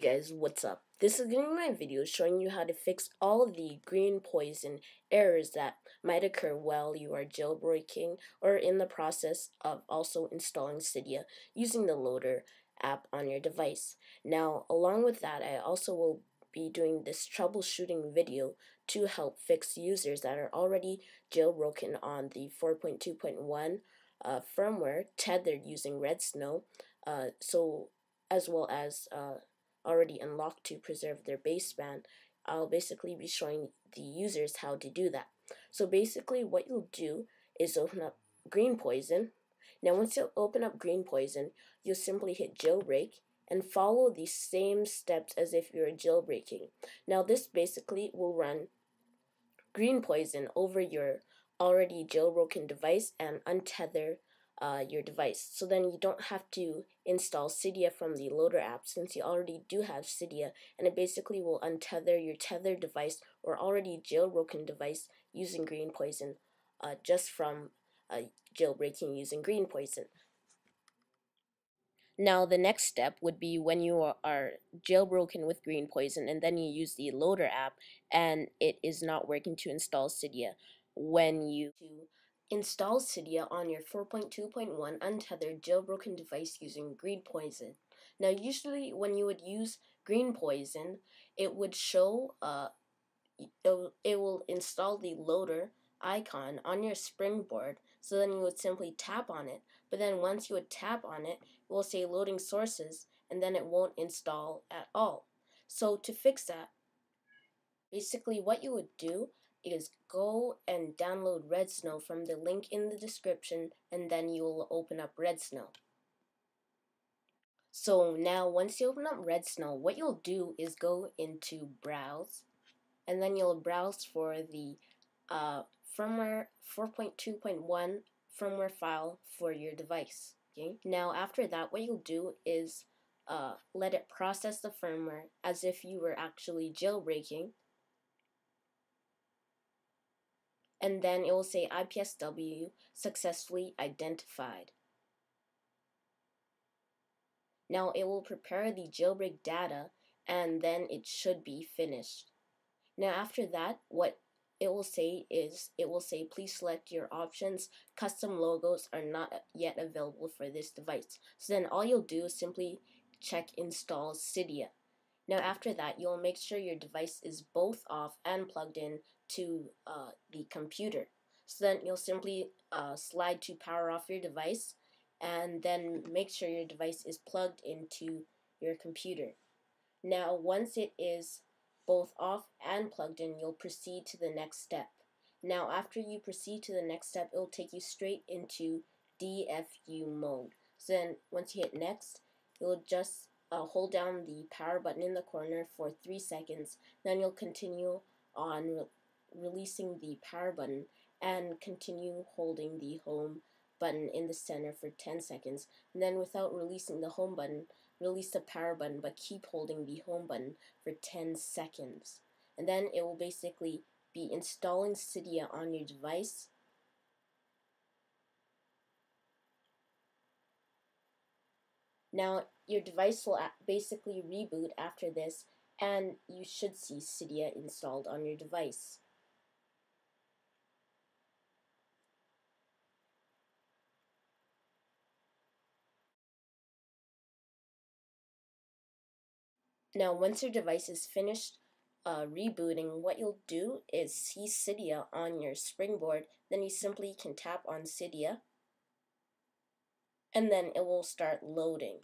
Guys, what's up? This is going to be my video showing you how to fix all the Greenpois0n errors that might occur while you are jailbreaking or in the process of also installing Cydia using the Loader app on your device. Now, along with that, I also will be doing this troubleshooting video to help fix users that are already jailbroken on the 4.2.1 uh, firmware tethered using Redsn0w, uh, so as well as uh, already unlocked to preserve their baseband, I'll basically be showing the users how to do that. So basically what you'll do is open up Greenpois0n. Now once you open up Greenpois0n, you'll simply hit jailbreak and follow the same steps as if you were jailbreaking. Now this basically will run Greenpois0n over your already jailbroken device and untether uh, your device. So then you don't have to install Cydia from the Loader app since you already do have Cydia and it basically will untether your tethered device or already jailbroken device using Greenpois0n uh, just from uh, jailbreaking using Greenpois0n. Now the next step would be when you are jailbroken with Greenpois0n and then you use the Loader app and it is not working to install Cydia. When you Install Cydia on your 4.2.1 untethered jailbroken device using Greenpois0n. Now usually when you would use Greenpois0n, it would show, uh, it, it will install the loader icon on your springboard so then you would simply tap on it but then once you would tap on it it will say loading sources and then it won't install at all so to fix that basically what you would do is go and download Redsn0w from the link in the description and then you'll open up Redsn0w. So now once you open up Redsn0w, what you'll do is go into browse and then you'll browse for the uh, firmware 4.2.1 firmware file for your device. Okay. Now after that what you'll do is uh, let it process the firmware as if you were actually jailbreaking and then it will say IPSW successfully identified. Now it will prepare the jailbreak data and then it should be finished. Now after that, what it will say is it will say please select your options. Custom logos are not yet available for this device. So then all you'll do is simply check install Cydia. Now after that, you'll make sure your device is both off and plugged in to uh, the computer. So then you'll simply uh, slide to power off your device and then make sure your device is plugged into your computer. Now once it is both off and plugged in, you'll proceed to the next step. Now after you proceed to the next step, it will take you straight into DFU mode. So then once you hit next, you'll just uh, hold down the power button in the corner for 3 seconds. Then you'll continue on re releasing the power button and continue holding the home button in the center for 10 seconds. And then without releasing the home button, release the power button but keep holding the home button for 10 seconds. And then it will basically be installing Cydia on your device Now, your device will basically reboot after this, and you should see Cydia installed on your device. Now, once your device is finished uh, rebooting, what you'll do is see Cydia on your springboard. Then you simply can tap on Cydia and then it will start loading.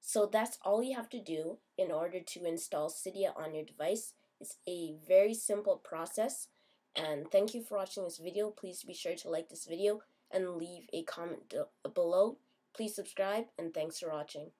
So that's all you have to do in order to install Cydia on your device. It's a very simple process and thank you for watching this video. Please be sure to like this video and leave a comment below. Please subscribe and thanks for watching.